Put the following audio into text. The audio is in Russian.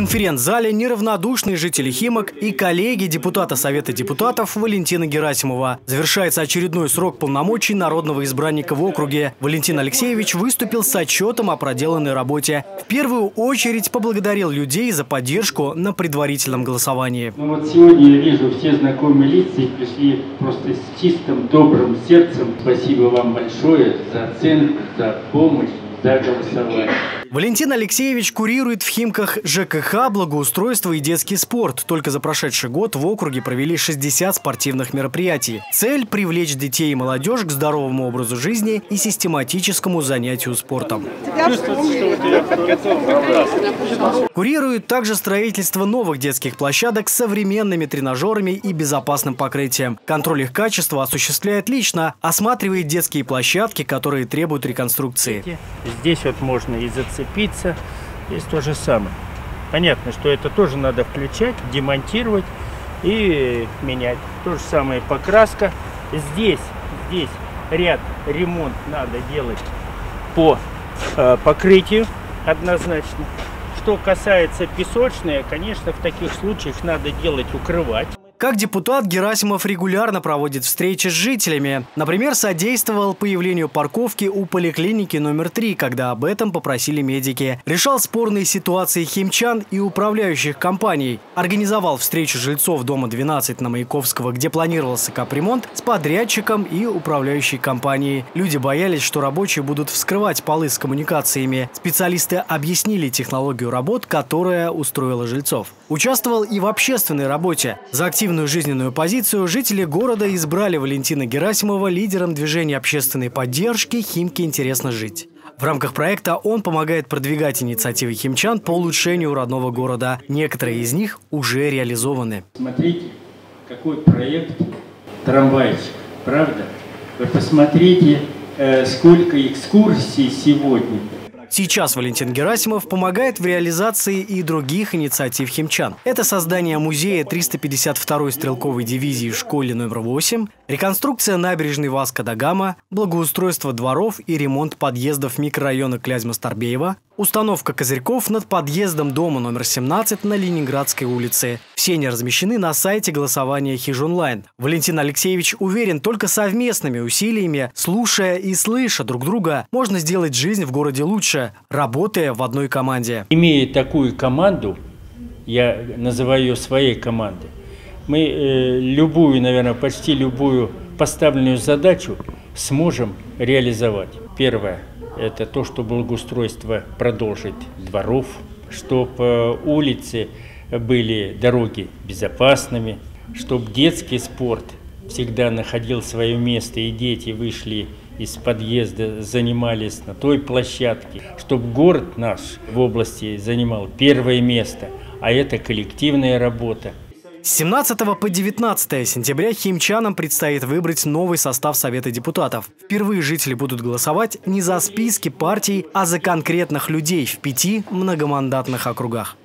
конференц-зале неравнодушные жители Химок и коллеги депутата Совета депутатов Валентина Герасимова. Завершается очередной срок полномочий народного избранника в округе. Валентин Алексеевич выступил с отчетом о проделанной работе. В первую очередь поблагодарил людей за поддержку на предварительном голосовании. Ну вот сегодня я вижу все знакомые лица и пришли просто с чистым, добрым сердцем. Спасибо вам большое за оценку, за помощь, Валентин Алексеевич курирует в Химках ЖКХ, благоустройство и детский спорт. Только за прошедший год в округе провели 60 спортивных мероприятий. Цель – привлечь детей и молодежь к здоровому образу жизни и систематическому занятию спортом. Курирует также строительство новых детских площадок с современными тренажерами и безопасным покрытием. Контроль их качества осуществляет лично, осматривает детские площадки, которые требуют реконструкции. Здесь вот можно и зацепить цепиться. Здесь то же самое. Понятно, что это тоже надо включать, демонтировать и менять. То же самое покраска. Здесь, здесь ряд ремонт надо делать по э, покрытию однозначно. Что касается песочной, конечно, в таких случаях надо делать укрывать. Как депутат Герасимов регулярно проводит встречи с жителями. Например, содействовал появлению парковки у поликлиники номер 3, когда об этом попросили медики. Решал спорные ситуации химчан и управляющих компаний. Организовал встречу жильцов дома 12 на Маяковского, где планировался капремонт, с подрядчиком и управляющей компанией. Люди боялись, что рабочие будут вскрывать полы с коммуникациями. Специалисты объяснили технологию работ, которая устроила жильцов. Участвовал и в общественной работе. За активность активную жизненную позицию жители города избрали Валентина Герасимова лидером движения общественной поддержки «Химки интересно жить». В рамках проекта он помогает продвигать инициативы химчан по улучшению родного города. Некоторые из них уже реализованы. Смотрите, какой проект трамвайчик, правда? Вы посмотрите, э, сколько экскурсий сегодня Сейчас Валентин Герасимов помогает в реализации и других инициатив химчан. Это создание музея 352-й стрелковой дивизии в школе номер 8, реконструкция набережной Васка-да-Гама, благоустройство дворов и ремонт подъездов микрорайона Клязьма-Старбеева, установка козырьков над подъездом дома номер 17 на Ленинградской улице. Все они размещены на сайте голосования Хиж Онлайн. Валентин Алексеевич уверен, только совместными усилиями, слушая и слыша друг друга, можно сделать жизнь в городе лучше, работая в одной команде. Имея такую команду, я называю ее своей командой, мы э, любую, наверное, почти любую поставленную задачу сможем реализовать. Первое – это то, что благоустройство продолжить дворов, чтобы э, улицы были, дороги безопасными, чтобы детский спорт всегда находил свое место, и дети вышли из подъезда занимались на той площадке, чтобы город наш в области занимал первое место, а это коллективная работа. С 17 по 19 сентября химчанам предстоит выбрать новый состав Совета депутатов. Впервые жители будут голосовать не за списки партий, а за конкретных людей в пяти многомандатных округах.